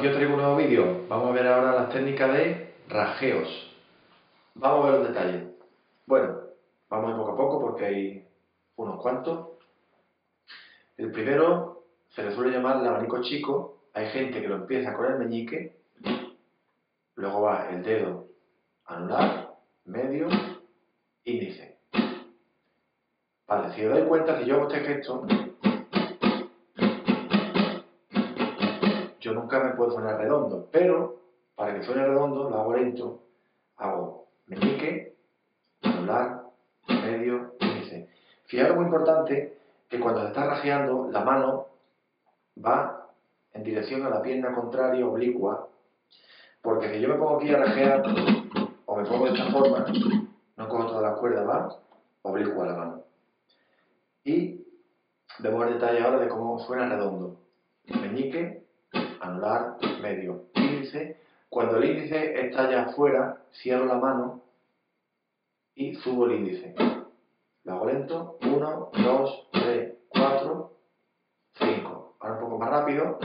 aquí os traigo un nuevo vídeo. Vamos a ver ahora las técnicas de rajeos. Vamos a ver los detalles. Bueno, vamos poco a poco porque hay unos cuantos. El primero se le suele llamar el abanico chico. Hay gente que lo empieza con el meñique, luego va el dedo anular, medio, índice. Vale, si os dais cuenta, si yo hago este gesto, me puedo sonar redondo, pero para que suene redondo lo hago lento, hago meñique, anular, medio, índice. Fijaros muy importante que cuando se está rajeando la mano va en dirección a la pierna contraria oblicua, porque si yo me pongo aquí a rajear o me pongo de esta forma, no cojo todas las cuerdas, va oblicua la mano. Y vemos el detalle ahora de cómo suena redondo. Meñique, anular, medio, índice. Cuando el índice está ya afuera, cierro la mano y subo el índice. Lo hago lento. 1, 2, 3, 4, 5. Ahora un poco más rápido.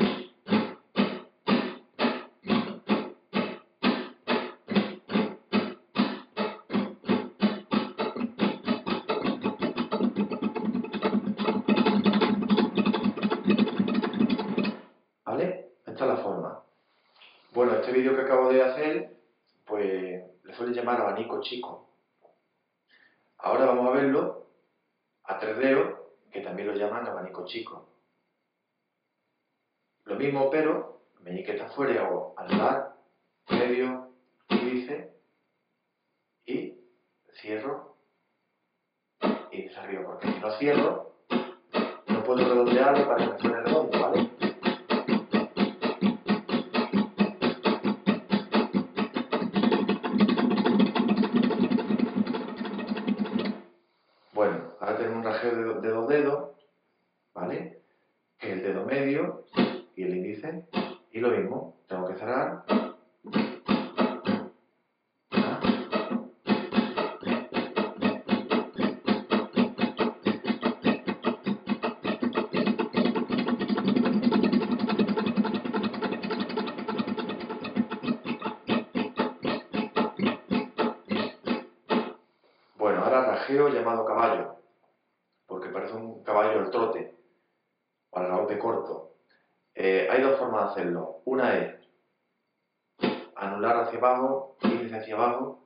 Vídeo que acabo de hacer, pues le suele llamar abanico chico. Ahora vamos a verlo a tres dedos, que también lo llaman abanico chico. Lo mismo, pero meñique está fuera, hago anular, medio, índice y cierro y desarribo, porque si no cierro, no puedo redondearlo para que me suene redondo, de, dos dedos, ¿vale? El dedo medio y el índice. Y lo mismo, tengo que cerrar. Bueno, ahora rajeo llamado caballo caballo al trote, o al golpe corto. Eh, hay dos formas de hacerlo. Una es anular hacia abajo, índice hacia abajo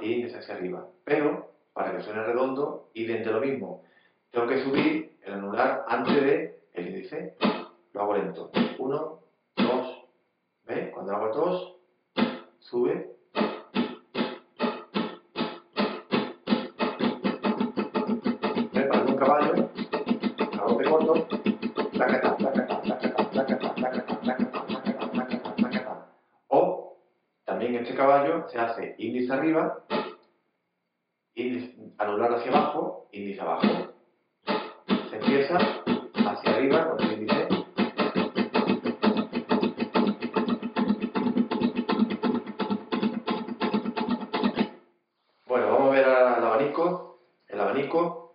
y índice hacia arriba. Pero, para que suene redondo, de lo mismo. Tengo que subir el anular antes de el índice. Lo hago lento. Uno, dos, ¿ves? Cuando hago dos, sube O también este caballo se hace índice arriba, anular hacia abajo, índice abajo. Se empieza hacia arriba con el índice. Bueno, vamos a ver el abanico. El abanico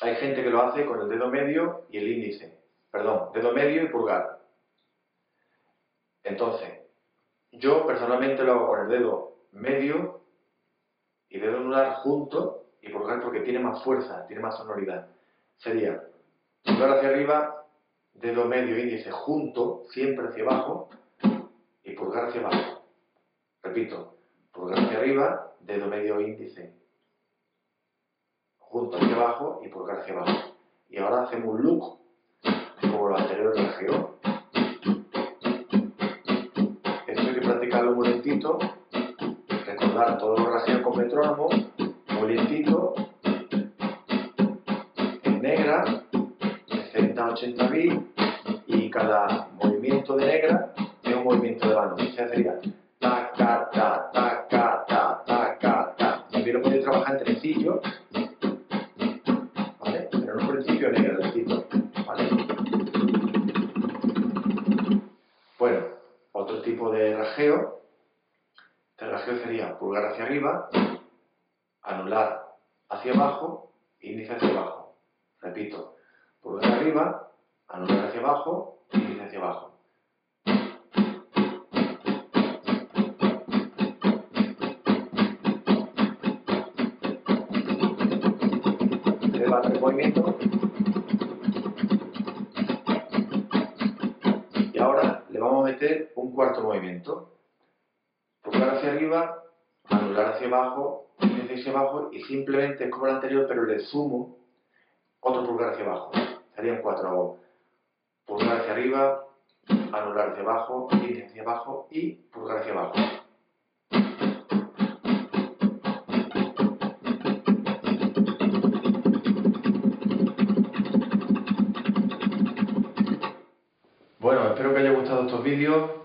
hay gente que lo hace con el dedo medio y el índice. Perdón, dedo medio y pulgar. Entonces, yo personalmente lo hago con el dedo medio y dedo anular junto y pulgar porque tiene más fuerza, tiene más sonoridad. Sería pulgar hacia arriba, dedo medio índice junto, siempre hacia abajo, y pulgar hacia abajo. Repito, pulgar hacia arriba, dedo medio índice junto hacia abajo y pulgar hacia abajo. Y ahora hacemos un look como lo anterior del geo. Esto hay que practicarlo muy lentito, recordar todos los rajeos con metrónomo, muy lentito, en negra, 60-80 bits, y cada movimiento de negra es un movimiento de mano. Sería terrageo, terrageo sería pulgar hacia arriba, anular hacia abajo, índice hacia abajo. Repito, pulgar arriba, anular hacia abajo, índice hacia abajo. el movimiento. Y ahora le vamos a meter un cuarto movimiento. Pulgar hacia arriba, anular hacia abajo, índice hacia abajo y simplemente es como el anterior, pero le sumo otro pulgar hacia abajo. Serían cuatro. Hago pulgar hacia arriba, anular hacia abajo, índice hacia abajo y pulgar hacia abajo. Bueno, espero que haya gustado estos vídeos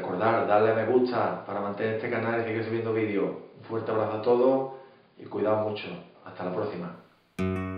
recordar darle a me gusta para mantener este canal y seguir subiendo vídeos. Un fuerte abrazo a todos y cuidado mucho. Hasta la próxima.